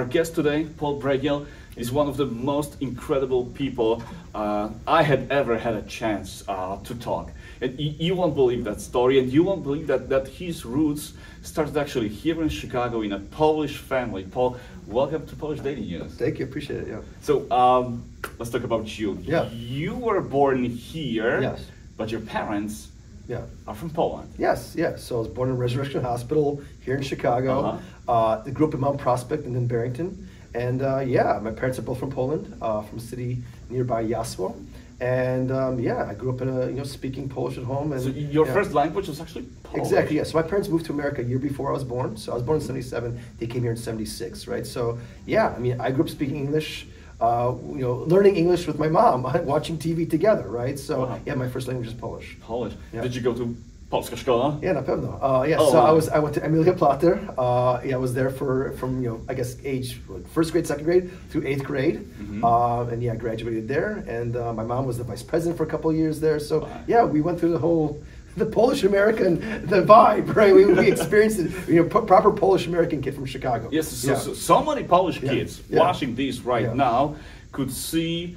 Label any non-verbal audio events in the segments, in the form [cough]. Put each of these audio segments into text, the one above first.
our guest today, Paul Bragiel, is one of the most incredible people uh, I had ever had a chance uh, to talk. And you won't believe that story, and you won't believe that, that his roots started actually here in Chicago in a Polish family. Paul, welcome to Polish Daily News. Thank you, appreciate it. Yeah. So um, let's talk about you. Yeah. You were born here, Yes. but your parents Yeah. are from Poland. Yes, yes. So I was born in Resurrection Hospital here in Chicago. Uh-huh. Uh, I grew up in Mount Prospect and then Barrington. And uh, yeah, my parents are both from Poland, uh, from a city nearby Jasło. And um, yeah, I grew up in a you know speaking Polish at home. And So your yeah. first language was actually Polish. Exactly, yeah. So my parents moved to America a year before I was born. So I was born in 77. They came here in 76, right? So yeah, I mean, I grew up speaking English, uh, you know, learning English with my mom, [laughs] watching TV together, right? So Wow. yeah, my first language is Polish. Polish. Yeah. Did you go to Polska Szkoła? Yeah, na pewno. Uh, yeah, Oh, so I was I went to Emilia Plater. Uh, yeah, I was there for from you know I guess age first grade, second grade through eighth grade, Mm-hmm. uh, and yeah, I graduated there. And uh, my mom was the vice president for a couple of years there. So Wow. yeah, we went through the whole the Polish American the vibe, right? We, we experienced it. You know, p- proper Polish American kid from Chicago. Yes, so, Yeah. so, so many Polish kids Yeah. watching this right now could see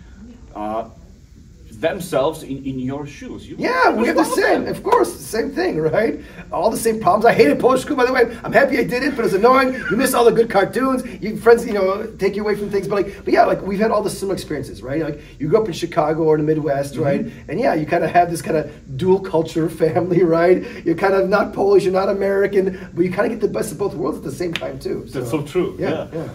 uh, themselves in, in your shoes. You Yeah, we have the was one of same, of course, same thing, right? All the same problems. I hated Polish school, by the way. I'm happy I did it, but it's annoying. You miss all the good cartoons. You friends, you know, take you away from things. But like, but yeah, like we've had all the similar experiences, right? Like you grew up in Chicago or in the Midwest, Mm-hmm. right? And yeah, you kind of have this kind of dual culture [laughs] family, right? You're kind of not Polish, you're not American, but you kind of get the best of both worlds at the same time too. That's so true. Yeah, Yeah. yeah.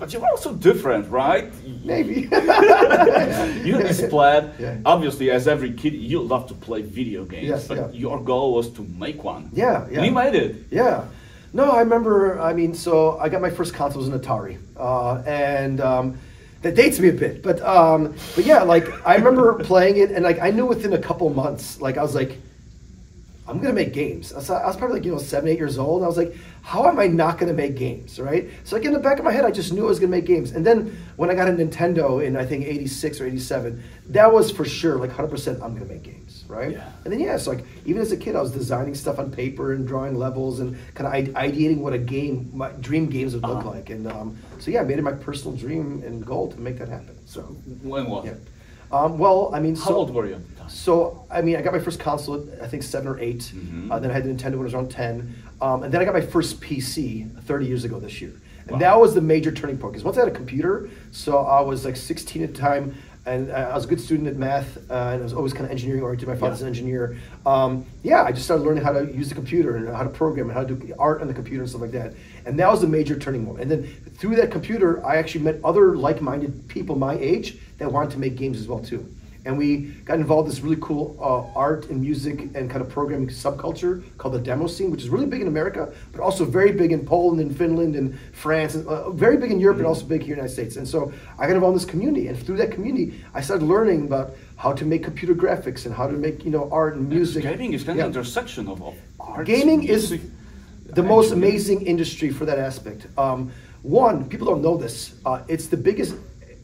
But you're also different, right? Maybe. [laughs] You plan. [laughs] Yeah. Obviously, as every kid, you love to play video games. Yes, but yeah. your goal was to make one. Yeah, yeah. And you made it. Yeah. No, I remember. I mean, so I got my first console was an Atari, uh, and um, that dates me a bit. But um, but yeah, like I remember [laughs] playing it, and like I knew within a couple months, like I was like, I'm gonna make games. I was, I was probably like you know seven, eight years old, and I was like, how am I not gonna make games, right? So like in the back of my head, I just knew I was gonna make games. And then when I got a Nintendo in I think '86 or '87, that was for sure like 100 percent I'm gonna make games, right? Yeah. And then yeah, so like even as a kid, I was designing stuff on paper and drawing levels and kind of ideating what a game, my dream games would look Uh-huh. like. And um, so yeah, I made it my personal dream and goal to make that happen. So When was yeah. it? Um, well, I mean, How so, old were you at the time? So I mean, I got my first console at I think seven or 8 Mhm. Uh, then I had the Nintendo when I was around ten, um, and then I got my first PC 30 years ago this year. And Wow. that was the major turning point because once I had a computer, so I was like 16 at the time, and I was a good student at math, uh, and I was always kind of engineering oriented. My father's Yeah. an engineer. Um, yeah, I just started learning how to use the computer and how to program and how to do art on the computer and stuff like that. And that was the major turning point. And then through that computer, I actually met other like-minded people my age that wanted to make games as well too. And we got involved in this really cool uh, art and music and kind of programming subculture called the demo scene, which is really big in America, but also very big in Poland and Finland and France, and uh, very big in Europe, and also big here in the United States. And so I got involved in this community, and through that community, I started learning about how to make computer graphics and how to make you know art and music. Gaming is kind Yeah. of intersection of, of art. Gaming is music, the most amazing industry for that aspect. Um, one, people don't know this. Uh, it's the biggest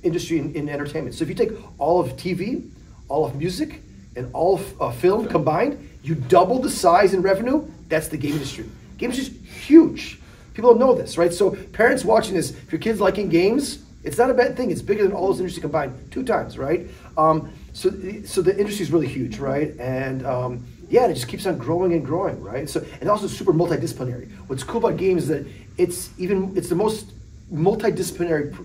industry in, in entertainment. So if you take all of TV, all of music, and all of uh, film combined, you double the size in revenue. That's the game industry. Game industry is huge. People don't know this, right? So parents watching this, if your kid's liking games, it's not a bad thing. It's bigger than all those industries combined, two times, right? Um, so, so the industry is really huge, right? And um, yeah, it just keeps on growing and growing, right? So and also super multidisciplinary. What's cool about games is that it's even it's the most multidisciplinary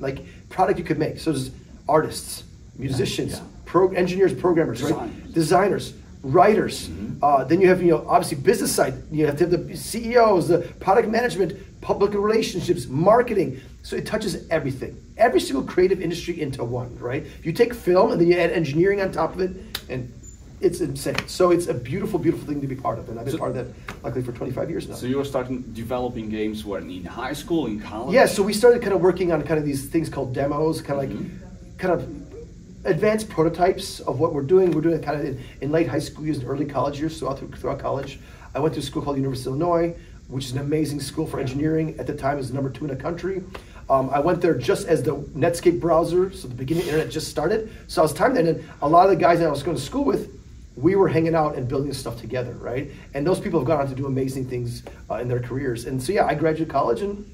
like product you could make. So there's artists, musicians, yeah. pro- engineers, programmers, right? Designers. Designers, writers. Uh, then you have you know obviously business side. You have to have the CEOs, the product management, public relationships, marketing. So it touches everything, every single creative industry into one, right? If you take film and then you add engineering on top of it, and it's insane. So it's a beautiful, beautiful thing to be part of, and I've been So- part of that luckily for 25 years now. So you were starting developing games when in high school, in college. Yeah, so we started kind of working on kind of these things called demos, kind of like, Mm-hmm. kind of advanced prototypes of what we're doing. We're doing it kind of in, in late high school years and early college years, throughout throughout college. I went to a school called University of Illinois, which is an amazing school for engineering. At the time, it was number two in the country. Um, I went there just as the Netscape browser, so the beginning of the internet just started. So I was timed then, and a lot of the guys that I was going to school with, we were hanging out and building stuff together, right? And those people have gone on to do amazing things uh, in their careers. And so yeah, I graduated college and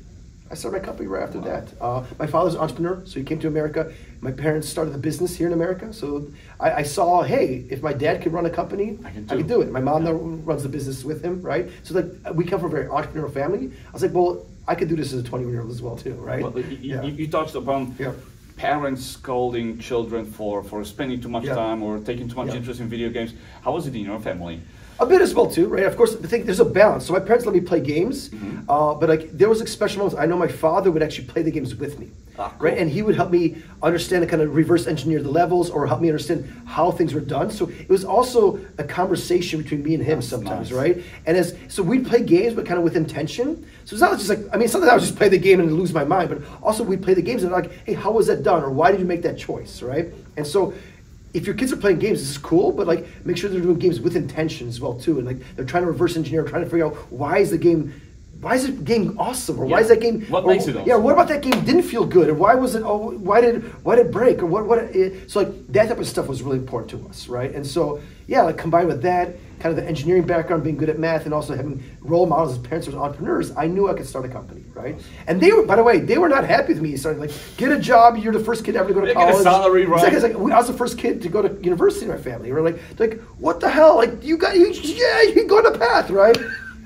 I started my company right after that. Uh, my father's an entrepreneur, so he came to America. My parents started a business here in America, so I, I saw, hey, if my dad could run a company, I can I could do it. My mom now runs the business with him, right? So like we come from a very entrepreneurial family. I was like, well, I could do this as a 21 year old as well too, right? Well, you, yeah. you, you touched upon Yeah. Parents scolding children for, for spending too much Yeah. time or taking too much Yeah. interest in video games. How was it in your family? A bit as well too, right? Of course, I think there's a balance. So my parents let me play games, Mm-hmm. uh, but like there was like special moments. I know my father would actually play the games with me, Right? And he would help me understand and kind of reverse engineer the levels or help me understand how things were done. So it was also a conversation between me and him That's sometimes, nice. right? And as so we'd play games, but kind of with intention. So it's not just like I mean, sometimes I would just play the game and lose my mind, but also we'd play the games and like, hey, how was that done, or why did you make that choice, right? And so if your kids are playing games, this is cool, but like make sure they're doing games with intention as well too, and like they're trying to reverse engineer, trying to figure out why is the game, why is the game awesome, or why is that game, What or- makes it awesome? Yeah, what about that game didn't feel good, or why was it, oh, why did why did it break, or what what? It, so like that type of stuff was really important to us, right? And so yeah, like combined with that, kind of the engineering background, being good at math, and also having role models as parents or entrepreneurs, I knew I could start a company, right? And they were, by the way, they were not happy with me starting like get a job. You're the first kid ever to go to They get a college. salary, right? Exactly, it's like, I was the first kid to go to university in my family. We're like, like, what the hell? Like, you got, you, yeah, you go on the path, right?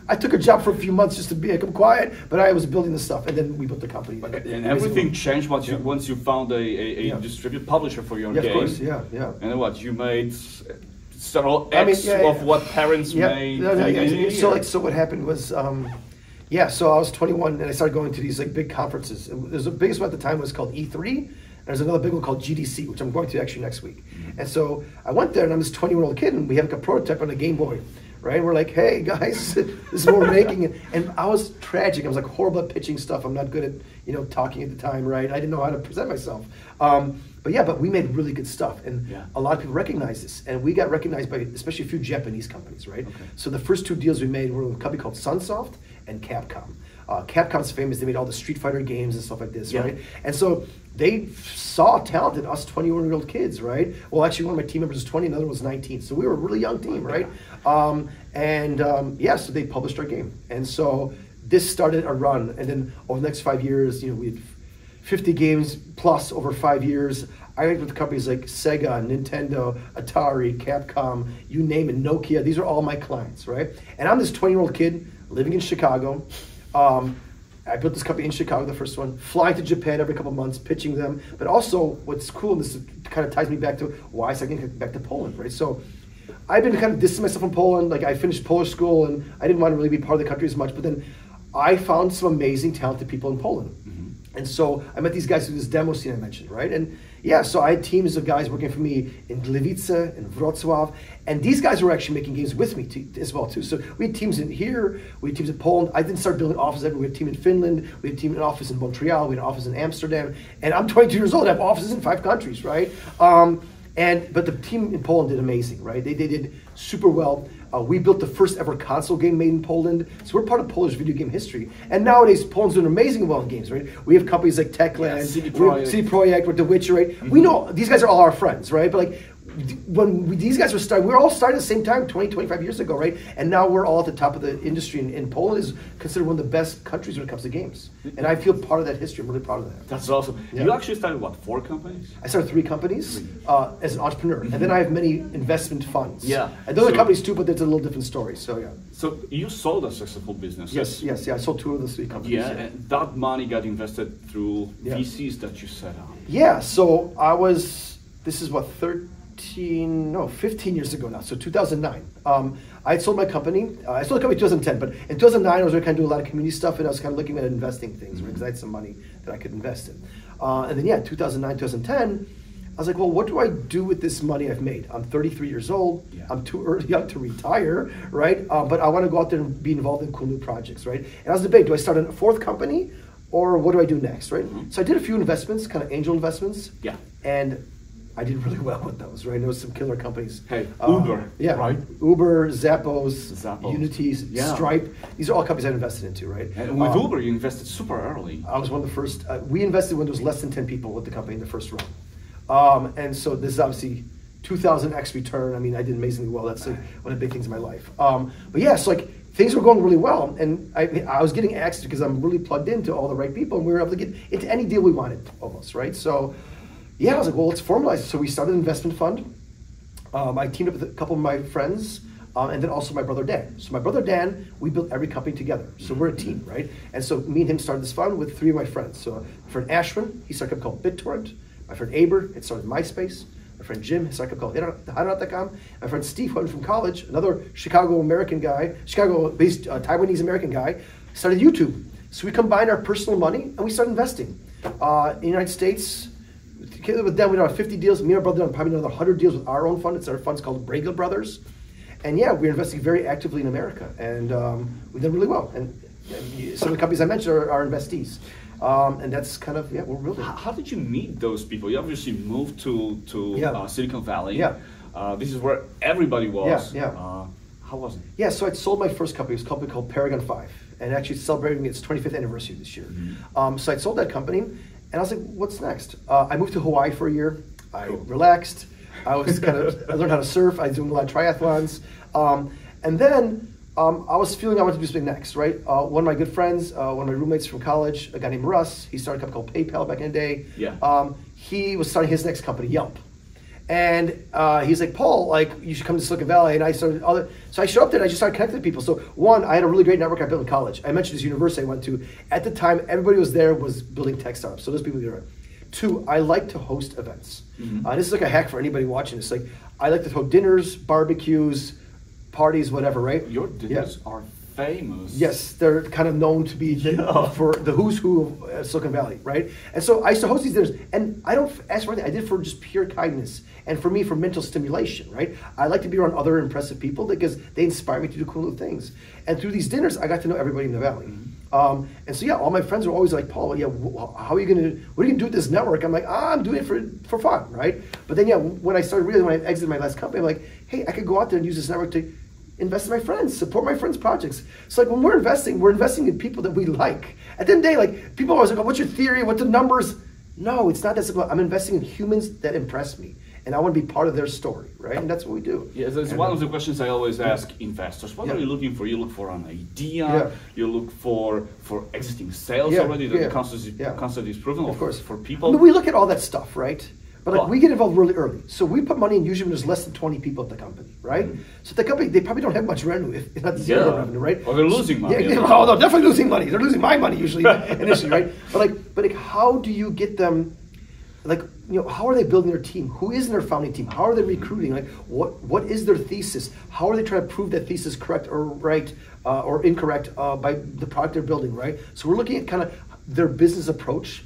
I took a job for a few months just to be, become quiet, but I was building the stuff, and then we built the company. And everything changed once you Yeah. once you found a, a, a Yeah. distribute publisher for your Yeah, of game. course, yeah, yeah. And then what? You made several I mean, X yeah, yeah. of what parents made. no, no. So like, so what happened was, um, yeah. So I was 21 and I started going to these like big conferences. There's the biggest one at the time was called E3. And there's another big one called GDC, which I'm going to actually next week. Mm-hmm. And so I went there and I'm this 20 year old kid and we have like a prototype on a Game Boy. Right, we're like, hey guys, [laughs] this is what we're making, and, and I was tragic. I was like horrible at pitching stuff. I'm not good at, you know, talking at the time. Right, I didn't know how to present myself. Um, but yeah, but we made really good stuff, and Yeah. a lot of people recognize this, and we got recognized by especially a few Japanese companies, right? So the first two deals we made were with a company called Sunsoft and Capcom. Uh, Capcom's famous; they made all the Street Fighter games and stuff like this, Yeah. right? And so they saw talent in us 21 year old kids, right? Well, actually, one of my team members was 20, another was 19, so we were a really young team, right? Um, and um, yeah, so they published our game, and so this started a run, and then over the next five years, you know, we had 50 games plus over five years. I worked with companies like Sega, Nintendo, Atari, Capcom, you name it, Nokia. These are all my clients, right? And I'm this 20 year old kid living in Chicago. Um, I built this company in Chicago, the first one, flying to Japan every couple of months, pitching them. But also, what's cool, and this kind of ties me back to why I started getting back to Poland, right? So I've been kind of distancing myself from Poland. Like I finished Polish school, and I didn't want to really be part of the country as much. But then I found some amazing, talented people in Poland. Mm-hmm. And so I met these guys through this demo scene I mentioned, right? And yeah, so I had teams of guys working for me in Gliwice, in Wrocław, and these guys were actually making games with me too, as well too. So we had teams in here, we had teams in Poland. I didn't start building offices everywhere. We had a team in Finland, we had a team in office in Montreal, we had an office in Amsterdam, and I'm 22 years old. I have offices in five countries, right? Um, and but the team in Poland did amazing, right? They, they did super well. Uh, we built the first ever console game made in Poland, so we're part of Polish video game history. And nowadays, Poland's doing amazing well in games, right? We have companies like Techland, Yeah, CD we Projekt. With The Witcher, right? We know these guys are all our friends, right? But like when we, these guys were starting, we were all starting at the same time 20, 25 years ago, right? And now we're all at the top of the industry. And, and Poland is considered one of the best countries when it comes to games. And I feel part of that history. I'm really proud of that. That's awesome. Yeah. You actually started what? Four companies? I started three companies uh, as an entrepreneur, and then I have many investment funds. Yeah. and those are companies too, but that's a little different story. So yeah, So you sold a successful business. yes, yes, yeah. I sold two of the three companies. Yeah, and that money got invested through Yeah. VCs that you set up. Yeah, so I was, this is what, 13, no, 15 years ago now, so 2009. Um, I had sold my company. Uh, I sold the company in 2010, but in 2009, I was kind of doing a lot of community stuff and I was kind of looking at investing things? Because I had some money that I could invest in. Uh, and then, yeah, 2009, 2010, I was like, well, what do I do with this money I've made? I'm 33 years old. Yeah. I'm too early [laughs] young to retire, right? Uh, but I want to go out there and be involved in cool new projects, right? And I was debating, do I start a fourth company or what do I do next, right? So I did a few investments, kind of angel investments. Mm-hmm. Yeah. And I did really [laughs] well with those, right? There was some killer companies. Hey, Uh, Uber, yeah, right? Uber, Zappos, Zappos. Unity, Yeah. Stripe. These are all companies I invested into, right? And with Um, Uber, you invested super early. I was one of the first. Uh, we invested when there was less than ten people with the company in the first round, um, and so this is obviously 2,000x return. I mean, I did amazingly well. That's like one of the big things in my life. Um, but yeah, so like things were going really well, and I, I was getting access because I'm really plugged into all the right people, and we were able to get into any deal we wanted, almost right. So, yeah, I was like, well, let's formalize. it. So we started an investment fund. Um, I teamed up with a couple of my friends, um, and then also my brother Dan. So my brother Dan, we built every company together. So we're a team, right? And so me and him started this fund with three of my friends. So my friend Ashwin, he started a company called BitTorrent. My friend Aber, it started MySpace. My friend Jim, he started a company called HotOrNot.com. My friend Steve, who from college, another Chicago American guy, Chicago-based uh, Taiwanese American guy, started YouTube. So we combined our personal money and we started investing. Uh, in the United States, with them, we done 50 deals. Me and my brother done probably another 100 deals with our own fund. It's our fund's called Bragiel Brothers. And yeah, we're investing very actively in America, and um, we did really well. And, and some of the companies I mentioned are, are investees. Um, and that's kind of yeah, we're really. How, how, did you meet those people? You obviously moved to to yeah. uh, Silicon Valley. Yeah. Uh, this is where everybody was. Yeah, yeah. Uh, how was it? Yeah, so I sold my first company. It was a company called Paragon Five, and actually celebrating its 25th anniversary this year. Mm-hmm. Um, so I sold that company, and I was like, "What's next?" Uh, I moved to Hawaii for a year. I relaxed. I was kind of [laughs] I learned how to surf. I doing a lot of triathlons, um, and then um, I was feeling I wanted to do something next, right? Uh, one of my good friends, uh, one of my roommates from college, a guy named Russ, he started a company called PayPal back in the day. Yeah. Um, he was starting his next company, Yelp. And uh, he's like, Paul, like you should come to Silicon Valley. And I started other, so I showed up there and I just started connecting with people. So one, I had a really great network I built in college. I mentioned this university I went to. At the time, everybody was there was building tech startups. So those people get around. Two, I like to host events. Mm-hmm. Uh, this is like a hack for anybody watching this. Like I like to throw dinners, barbecues, parties, whatever, right? Your dinners yeah. are famous. Yes, they're kind of known to be yeah. for the who's who of uh, Silicon Valley, right? And so I used to host these dinners, and I don't ask for anything. I did for just pure kindness, and for me, for mental stimulation, right? I like to be around other impressive people because they inspire me to do cool new things. And through these dinners, I got to know everybody in the valley. Mm-hmm. Um, and so yeah, all my friends are always like, Paul, yeah, how are you gonna, what are you gonna do with this network? I'm like, ah, I'm doing it for for fun, right? But then yeah, when I started really, when I exited my last company, I'm like, hey, I could go out there and use this network to invest in my friends, support my friends' projects. So like when we're investing, we're investing in people that we like. At the end of the day, like people always like, oh, what's your theory? What's the numbers? No, it's not that simple. I'm investing in humans that impress me. And I want to be part of their story, right? And that's what we do. Yeah, that's one uh, of the questions I always ask yeah. investors. What yeah. are you looking for? You look for an idea. Yeah. You look for for existing sales already that the concept is, concept is proven. Of course, for people. I mean, we look at all that stuff, right? But like, we get involved really early. So we put money in usually when there's less than 20 people at the company, right? Mm-hmm. So the company, they probably don't have much revenue, if not zero yeah. revenue, right? Or they're losing money. Yeah, yeah. oh, they're definitely losing money. They're losing my money usually [laughs] initially, right? But like, but like, how do you get them, like, you know, how are they building their team? Who is in their founding team? How are they recruiting? Like, what what is their thesis? How are they trying to prove that thesis correct or right uh, or incorrect uh, by the product they're building, right? So we're looking at kind of their business approach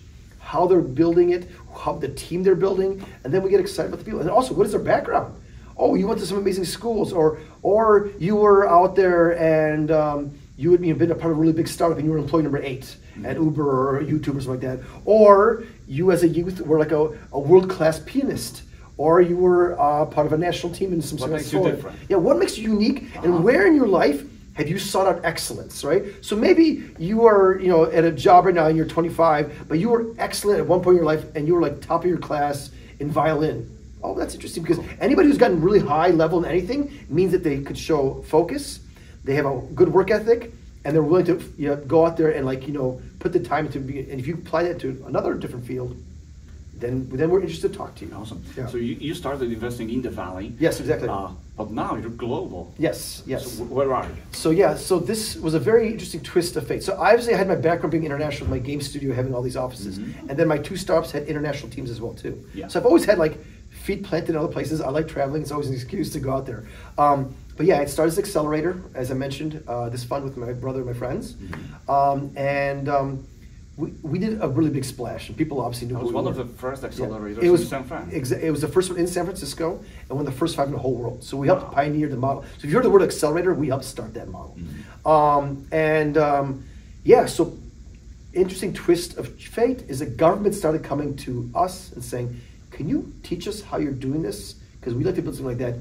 how they're building it, how the team they're building, and then we get excited about the people. And also, what is their background? Oh, you went to some amazing schools, or or you were out there and um, you would know, been a part of a really big startup and you were employee number 8 mm-hmm. at Uber or YouTube or something like that. Or you as a youth were like a, a world class pianist. Or you were uh, part of a national team in some what makes you different? Yeah, what makes you unique, uh-huh. and where in your life have you sought out excellence, right? So maybe you are, you know, at a job right now and you're 25, but you were excellent at one point in your life and you were like top of your class in violin. Oh, that's interesting because anybody who's gotten really high level in anything means that they could show focus, they have a good work ethic, and they're willing to you know, go out there and like you know put the time to be. And if you apply that to another different field, then then we're interested to talk to you. Awesome. Yeah. So you, you started investing in the valley. Yes, exactly. Uh, but now you're global. Yes, yes. So where are you? So yeah, so this was a very interesting twist of fate. So obviously I had my background being international, my game studio having all these offices, mm-hmm. and then my two startups had international teams as well too. Yeah. So I've always had like feet planted in other places. I like traveling; it's always an excuse to go out there. Um, but yeah, it started as accelerator, as I mentioned, uh, this fund with my brother and my friends, mm-hmm. um, and. Um, we, we did a really big splash, and people obviously knew. It was one of the first accelerators yeah. it was, in San Fran. Exa- it was the first one in San Francisco, and one of the first five in the whole world. So we helped wow. pioneer the model. So if you heard the word accelerator, we helped start that model. Mm-hmm. Um, and um, yeah, so interesting twist of fate is the government started coming to us and saying, "Can you teach us how you're doing this? Because we'd like to build something like that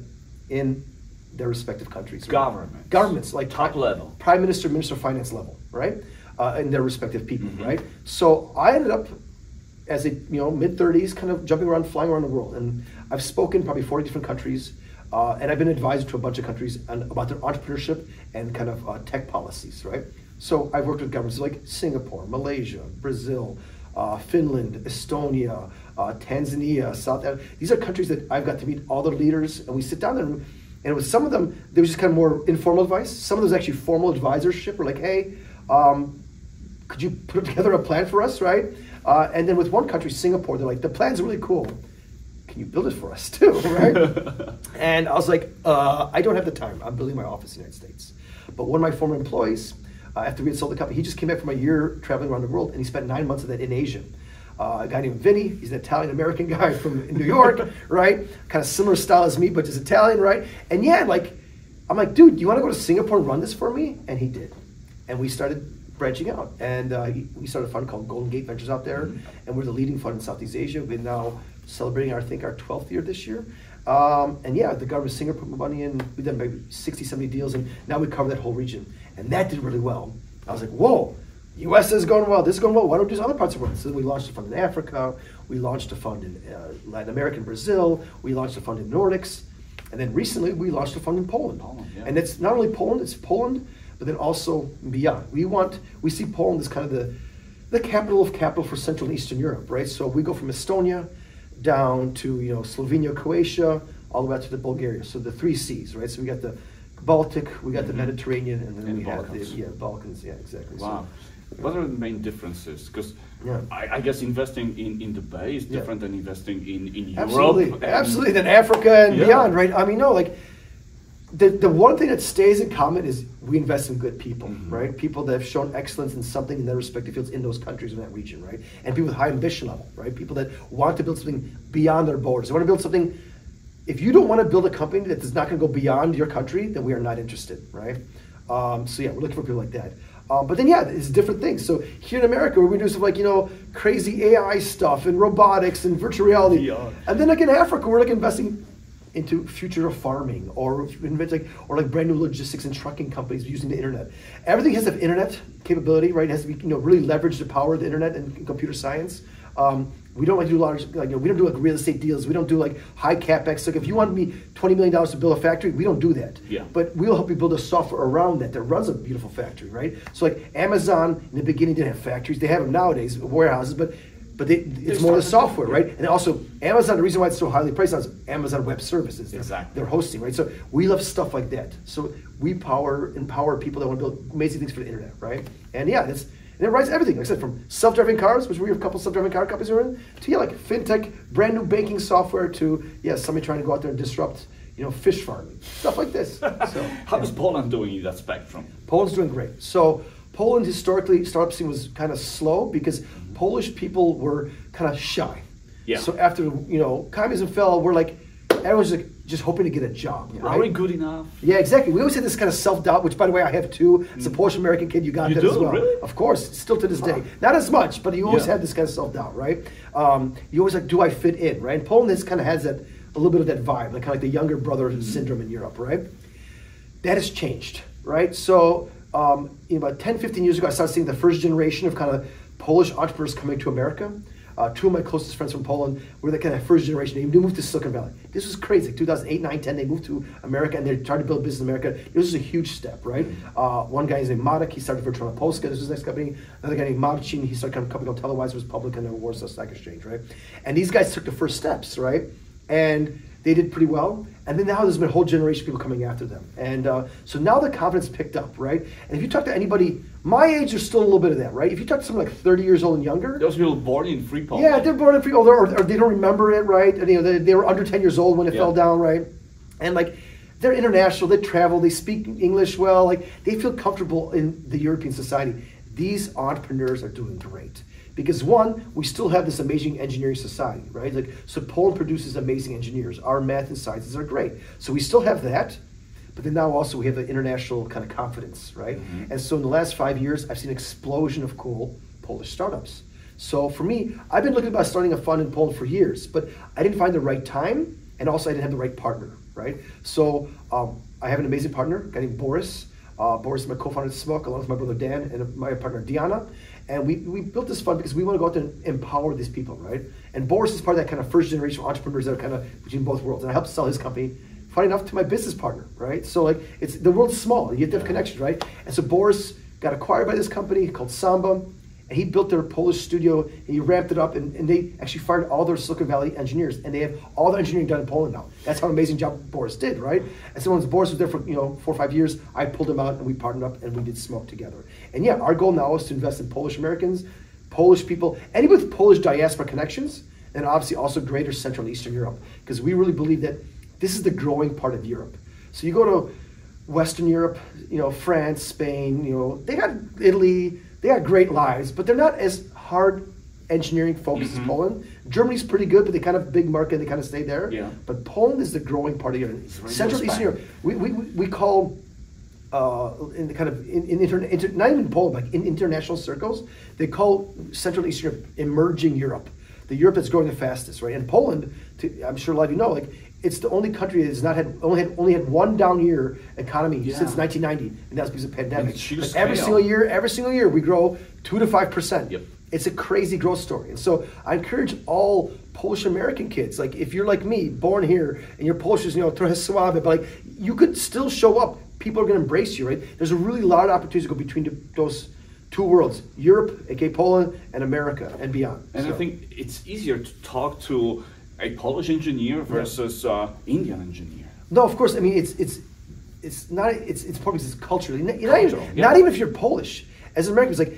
in their respective countries." Government. Governments like top level, prime minister, minister of finance level, right? Uh, in their respective people, mm-hmm. right? So I ended up as a you know mid 30s, kind of jumping around, flying around the world, and I've spoken probably 40 different countries. Uh, and I've been advisor to a bunch of countries on, about their entrepreneurship and kind of uh, tech policies, right? So I've worked with governments like Singapore, Malaysia, Brazil, uh, Finland, Estonia, uh, Tanzania, South Africa. These are countries that I've got to meet all the leaders, and we sit down there. And, and with some of them, there was just kind of more informal advice. Some of them was actually formal advisorship. We're like, hey, um, could you put together a plan for us, right? Uh, and then with one country, Singapore, they're like, the plan's really cool. Can you build it for us [laughs] too, right? [laughs] and I was like, uh, I don't have the time. I'm building my office in the United States. But one of my former employees, uh, after we had sold the company, he just came back from a year traveling around the world, and he spent nine months of that in Asia. Uh, a guy named Vinny, he's an Italian American [laughs] guy from New York, right? Kind of similar style as me, but just Italian, right? And yeah, like, I'm like, dude, do you want to go to Singapore and run this for me? And he did. And we started branching out. And uh, we started a fund called Golden Gate Ventures out there, mm-hmm. and we're the leading fund in Southeast Asia. We're now celebrating, our, I think, our 12th year this year. Um, and yeah, the government of Singapore put money in. We've done maybe 60, 70 deals, and now we cover that whole region. And that did really well. I was like, whoa, US is going well, this is going well, why don't we do other parts of the world? So we launched a fund in Africa, we launched a fund in uh, Latin America and Brazil, we launched a fund in Nordics, and then recently we launched a fund in Poland. Poland yeah. And it's not only Poland, it's Poland, but then also beyond. We want, we see Poland as kind of the, the capital of capital for Central and Eastern Europe, right? So we go from Estonia down to, you know, Slovenia, Croatia, all the way out to the Bulgaria. So the three C's, right? So we got the Baltic, we got mm-hmm. the Mediterranean, and then and we Balkans. have the yeah, Balkans. Yeah, exactly. Wow. So, what are the main differences? Because yeah. I, I, guess investing in, in Dubai is different yeah. than investing in, in Absolutely. Europe. Absolutely, than Africa and yeah. beyond, right? I mean, no, like the, the one thing that stays in common is we invest in good people, mm-hmm. right? People that have shown excellence in something in their respective fields in those countries in that region, right? And people with high ambition level, right? People that want to build something beyond their borders. They want to build something if you don't want to build a company that is not going to go beyond your country, then we are not interested, right? Um, so yeah, we're looking for people like that. Um, but then yeah, it's different things. So here in America, we're doing stuff like you know crazy AI stuff and robotics and virtual reality. And then like in Africa, we're like investing into future of farming or like or like brand new logistics and trucking companies using the internet. Everything has to have internet capability, right? It has to be you know really leverage the power of the internet and computer science. Um, we don't like to do large, like, you know, we don't do like real estate deals. We don't do like high capex. Like if you want me twenty million dollars to build a factory, we don't do that. Yeah. But we'll help you build a software around that that runs a beautiful factory, right? So like Amazon in the beginning didn't have factories. They have them nowadays, warehouses, but but they, it's more the software, right? And also Amazon. The reason why it's so highly priced is Amazon Web Services. Exactly. They're, they're hosting, right? So we love stuff like that. So we power empower people that want to build amazing things for the internet, right? And yeah, it's and it writes everything, like I said, from self-driving cars, which we have a couple self-driving car companies are in, to yeah, like fintech, brand new banking software, to yeah, somebody trying to go out there and disrupt, you know, fish farming, stuff like this. [laughs] So how yeah. is Poland doing in that spectrum? Poland's doing great. So Poland historically startup scene was kind of slow because. Polish people were kind of shy. Yeah. So after you know communism fell, we're like everyone's like just hoping to get a job. Yeah. Right? Are we good enough? Yeah, exactly. We always had this kind of self doubt, which, by the way, I have too. As a mm. Polish American kid, you got you that do? as well. Really? Of course, still to this day. Not as much, but you always yeah. have this kind of self doubt, right? Um, you always like, do I fit in, right? And Poland has kind of has that a little bit of that vibe, like kind of like the younger brother mm-hmm. syndrome in Europe, right? That has changed, right? So, um, you know, about 10, 15 years ago, I started seeing the first generation of kind of Polish entrepreneurs coming to America. Uh, two of my closest friends from Poland were the kind of first generation. They moved to Silicon Valley. This was crazy. 2008, 9, 10, they moved to America and they tried to build business in America. This was a huge step, right? Uh, one guy is named Marek. He started Virtual Polska. This was his next company. Another guy named Marcin. He started a company called Telewise, was public in the Warsaw Stock Exchange, right? And these guys took the first steps, right? And they did pretty well. And then now there's been a whole generation of people coming after them. And uh, so now the confidence picked up, right? And if you talk to anybody my age, there's still a little bit of that, right? If you talk to someone like 30 years old and younger. Those people born in free Poland. Yeah, they're born in free, or, or, or they don't remember it, right? And, you know, they, they were under 10 years old when it yeah. fell down, right? And like, they're international, they travel, they speak English well, like, they feel comfortable in the European society. These entrepreneurs are doing great because one, we still have this amazing engineering society, right? Like, so Poland produces amazing engineers. Our math and sciences are great. So we still have that, but then now also we have the international kind of confidence, right? Mm-hmm. And so in the last five years, I've seen an explosion of cool Polish startups. So for me, I've been looking about starting a fund in Poland for years, but I didn't find the right time, and also I didn't have the right partner, right? So um, I have an amazing partner, a guy named Boris. Uh, Boris is my co-founder at Smok, along with my brother Dan and my partner Diana. And we, we built this fund because we want to go out there and empower these people, right? And Boris is part of that kind of first generation of entrepreneurs that are kind of between both worlds. And I helped sell his company funny enough, to my business partner, right? So like, it's the world's small. You have to have connections, right? And so Boris got acquired by this company called Samba, he built their Polish studio. And he ramped it up, and, and they actually fired all their Silicon Valley engineers, and they have all the engineering done in Poland now. That's how amazing job Boris did, right? And so once Boris was there for you know four or five years, I pulled him out, and we partnered up, and we did Smok together. And yeah, our goal now is to invest in Polish Americans, Polish people, anybody with Polish diaspora connections, and obviously also greater Central and Eastern Europe, because we really believe that this is the growing part of Europe. So you go to Western Europe, you know, France, Spain, you know, they got Italy, they got great lives, but they're not as hard engineering focused as Poland. Germany's pretty good, but they kind of big market, they kind of stay there. Yeah. But Poland is the growing part of Europe. Central Eastern. Europe, we, we, we call uh, in the kind of in, in inter, inter, not even Poland, like in international circles, they call Central Eastern Europe emerging Europe, the Europe that's growing the fastest, right? And Poland, to, I'm sure a lot of you know, like it's the only country that has not had only had only had one down year economy Yeah. since 1990, and that's because of pandemic. huge every single year, every single year, we grow two to five percent. Yep. It's a crazy growth story. And so I encourage all Polish American kids, like if you're like me, born here, and your Polish is, you know, trochę słabe, but like you could still show up. People are going to embrace you, right? There's a really lot of opportunities to go between the, those two worlds, Europe, aka Poland, and America and beyond. And I think it's easier to talk to a Polish engineer versus uh, Indian engineer. No, of course. I mean, it's it's it's not. It's it's probably it's culturally. Not, not even, Cultural, yeah. not even if you're Polish. As Americans, like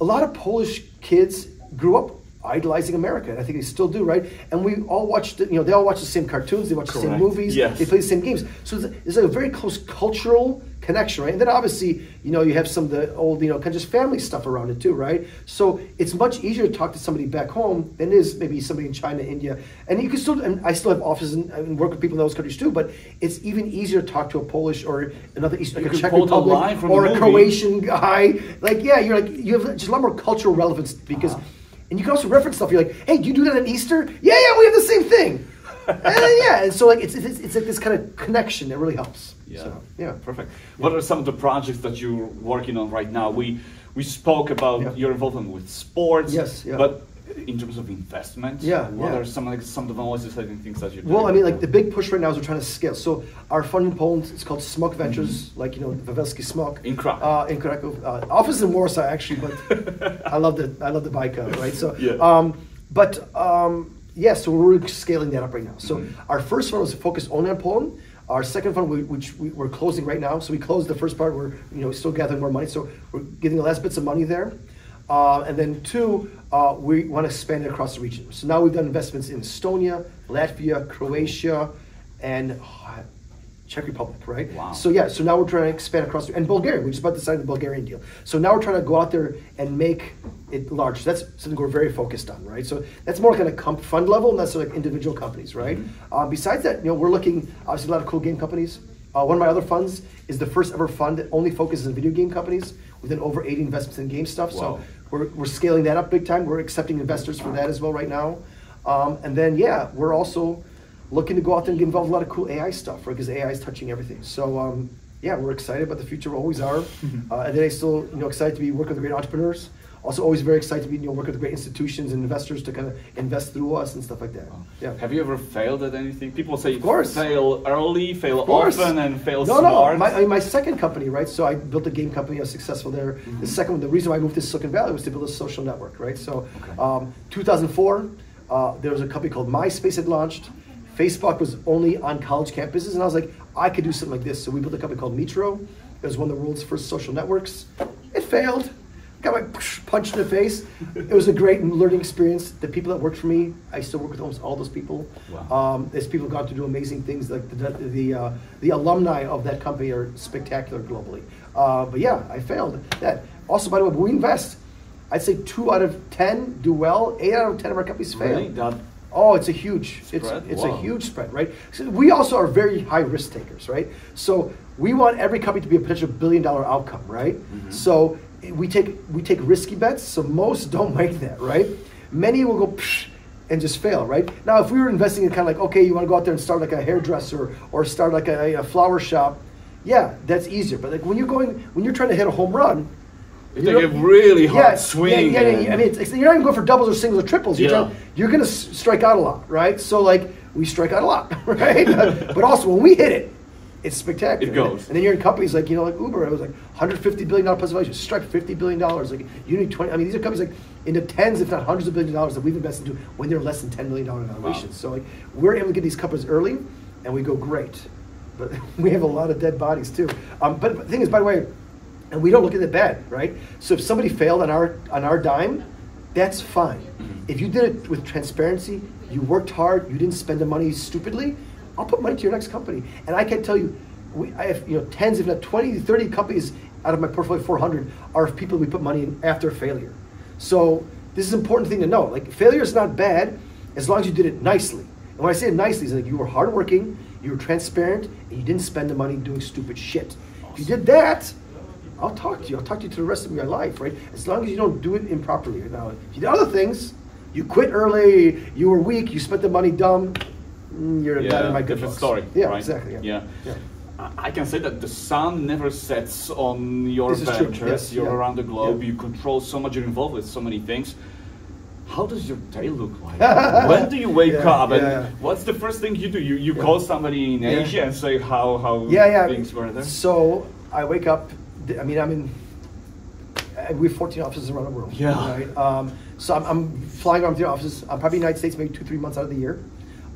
a lot of Polish kids grew up idolizing America, and I think they still do, right? And we all watched. You know, they all watch the same cartoons. They watch the same movies. Yes. They play the same games. So it's, there's like a very close cultural connection, right? And then obviously, you know, you have some of the old, you know, kind of just family stuff around it too, right? So it's much easier to talk to somebody back home than it is maybe somebody in China, India, and you can still. And I still have offices and, and work with people in those countries too. But it's even easier to talk to a Polish or another East, like You a Czech Republic or a. Croatian guy. Like, yeah, you're like you have just a lot more cultural relevance because. Uh-huh. And you can also reference stuff. You're like, hey, do you do that on Easter? Yeah, yeah, we have the same thing. [laughs] and yeah, and so like it's, it's it's like this kind of connection that really helps. Yeah. So, yeah. Perfect. What are some of the projects that you're working on right now? We we spoke about Yeah. your involvement with sports. Yes, yeah. But in terms of investment, Yeah, what yeah. are some like some of the most exciting things that you're doing? Well, I mean, like the big push right now is we're trying to scale. So our fund in Poland is called Smok Ventures, like you know Wawelski Smok Mm-hmm. In Krakow. Uh, in Krakow, uh, office in Warsaw actually, but [laughs] I love the I love the bike uh, right. So, Yeah. um, but um, yeah, so we're scaling that up right now. So Mm-hmm. our first one was focused only on Poland. Our second fund, we, which we, we're closing right now. So we closed the first part. We're you know still gathering more money. So we're getting the last bits of money there. Uh, and then two, uh, we want to expand it across the region. So now we've done investments in Estonia, Latvia, Croatia, and Czech Republic, right? Wow. So yeah, so now we're trying to expand across and Bulgaria. We just about sign the Bulgarian deal. So now we're trying to go out there and make it large. So that's something we're very focused on, right? So that's more kind of comp fund level, and that's like individual companies, right? Uh, besides that, you know, we're looking obviously a lot of cool game companies. Uh, one of my other funds is the first ever fund that only focuses on video game companies within over 80 investments in game stuff. Wow. So we're, we're scaling that up big time. We're accepting investors for that as well right now. Um, and then, yeah, we're also looking to go out there and get involved in a lot of cool AI stuff, right? Because AI is touching everything. So, um, yeah, we're excited about the future. We always are. Uh, and then I still, you know, excited to be working with great entrepreneurs. Also, always very excited to be, you know, working with great institutions and investors to kind of invest through us and stuff like that. Yeah. Have you ever failed at anything? People say Of course. fail early, fail Of often, and fail no, smart. No, my, I mean, my second company, right? So I built a game company. I was successful there. The second one, the reason why I moved to Silicon Valley was to build a social network, right? So, Okay. um, 2004, uh, there was a company called MySpace had launched. Facebook was only on college campuses, and I was like, I could do something like this. So we built a company called Meetro. It was one of the world's first social networks. It failed. Got my punch in the face. It was a great learning experience. The people that worked for me, I still work with almost all those people. Wow. Um, there's people who got to do amazing things. Like the the the, uh, the alumni of that company are spectacular globally. Uh, but yeah, I failed that. Also, by the way, we invest, I'd say two out of ten do well. Eight out of ten of our companies fail. Really? Oh, it's a huge, it's, Spread? it's a Wow. huge spread, right? So we also are very high risk takers, right? So we want every company to be a potential billion dollar outcome, right? Mm-hmm. So we take we take risky bets. So most [laughs] don't make that, right? Many will go Psh, and just fail, right? Now, if we were investing in kind of like, okay, you want to go out there and start like a hairdresser or start like a, a flower shop, yeah, that's easier. But like when you're going, when you're trying to hit a home run, You take a really hard swing Yeah, yeah, yeah, I mean, it's, it's- you're not even going for doubles or singles or triples. You're, Yeah. trying, you're going to s- strike out a lot, right? So like we strike out a lot, [laughs] right? [laughs] but also when we hit it, it's spectacular. It goes. And then you're in companies like, you know, like Uber, it was like 150 billion dollar plus valuation, strike 50 billion dollars. Like you need 20. I mean, these are companies like in the tens, if not hundreds of billions of dollars that we've invested into when they're less than 10 million dollar valuations. So like we're able to get these companies early, and we go great. But [laughs] we have a lot of dead bodies too. Um, but the thing is, by the way, and we don't look at it bad, right? So if somebody failed on our on our dime, that's fine. Mm-hmm. If you did it with transparency, you worked hard, you didn't spend the money stupidly, I'll put money to your next company. And I can tell you, we, I have you know tens, if not 20, 30 companies out of my portfolio, 400 are people we put money in after failure. So this is an important thing to know. Like failure is not bad as long as you did it nicely. And when I say it nicely, it's like you were hardworking, you were transparent, and you didn't spend the money doing stupid shit. If you did that, I'll talk to you. I'll talk to you to the rest of your life, right? As long as you don't do it improperly. Now, if you did other things, you quit early, you were weak, you spent the money dumb, mm, you're not in my good different books. story. Yeah, right? exactly. Yeah. Yeah. Yeah. I- can say that the sun never sets on your This ventures. yes, You're yeah, around the globe. yeah. You control so much. You're involved with so many things. How does your day look like? [laughs] when do you wake Yeah, up? And yeah. what's the first thing you do? You, you Yeah. call somebody in Yeah. Asia and say how, how yeah, yeah. things were there? So I wake up. I mean, I'm in. uh, We have 14 offices around the world. Yeah. Right. Um, so I'm, I'm flying around the offices. I'm probably in the United States maybe two, three months out of the year.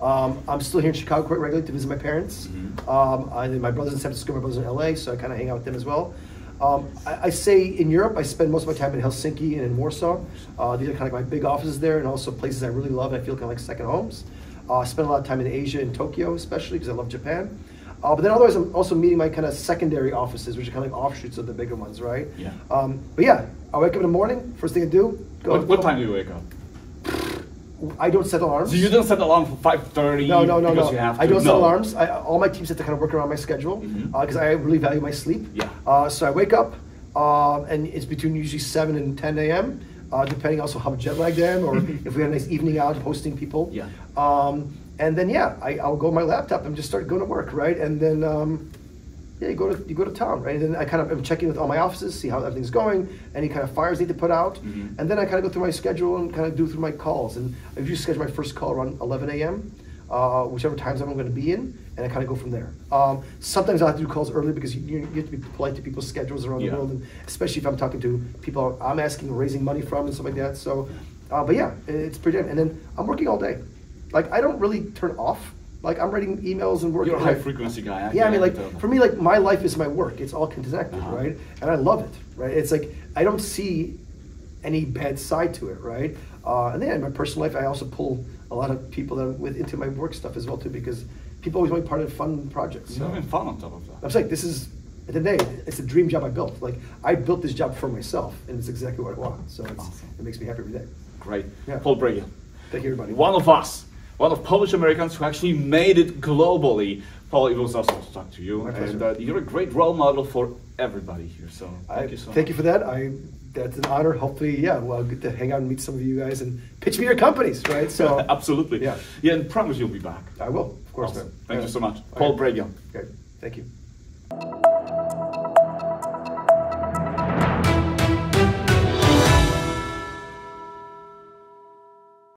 Um, I'm still here in Chicago quite regularly to visit my parents. Mhm. Um, I, my brother's in San Francisco, my brother's in LA, so I kind of hang out with them as well. Um, I, I say in Europe, I spend most of my time in Helsinki and in Warsaw. Uh, these are kind of like my big offices there, and also places I really love. and I feel kind of like second homes. Uh, I spend a lot of time in Asia and Tokyo, especially because I love Japan. Uh, but then otherwise, I'm also meeting my kind of secondary offices, which are kind of like offshoots of the bigger ones, right? Yeah. Um, but yeah, I wake up in the morning. First thing I do, go. what, what time do you wake up? I don't set alarms. So you don't set alarm for 5.30 No, no, no, no. you have to? I don't set alarms. I, all my teams have to kind of work around my schedule because Mhm. I really value my sleep. Yeah. Uh, so I wake up, um, and it's between usually 7 and 10 a.m., uh, depending also how jet lagged I am or [laughs] if we had a nice evening out hosting people. Yeah. Um, and then, yeah, I, I'll go on my laptop and just start going to work, right? And then, um, yeah, you go to you go to town, right? And then I kind of am checking with all my offices, see how everything's going, any kind of fires need to put out, Mhm. and then I kind of go through my schedule and kind of do through my calls. And I usually schedule my first call around 11 a.m., uh, whichever time zone I'm going to be in, and I kind of go from there. Um, sometimes I have to do calls early because you, you have to be polite to people's schedules around Yeah. the world, and especially if I'm talking to people I'm asking, raising money from, and stuff like that. So, uh, but yeah, it's pretty. And then I'm working all day. Like I don't really turn off. Like I'm writing emails and working. You're a high frequency guy. yeah, I mean, like tell. for me, like my life is my work. It's all connected, Uh-huh. right? And I love it, right? It's like I don't see any bad side to it, right? Uh, and then in my personal life, I also pull a lot of people that I'm with into my work stuff as well too, because people always want to be part of fun projects. You're So having fun on top of that. I'm saying this is at the end of the day, it's a dream job I built. Like I built this job for myself, and it's exactly what I want. So it's, Awesome. it makes me happy every day. Great. Yeah. Paul Bragiel. Thank you, everybody. One of us, one of Polish Americans who actually made it globally. Paul, it was awesome to talk to you. And uh, you're a great role model for everybody here. So thank I, you so much. thank much. you for that. I that's an honor. Hopefully, yeah, well, I'll get to hang out and meet some of you guys and pitch me your companies, right? So [laughs] Absolutely. Yeah. Yeah, and promise you'll be back. I will, of course. Awesome. Thank Yeah. you so much. Okay. Paul Bragiel. Okay, thank you.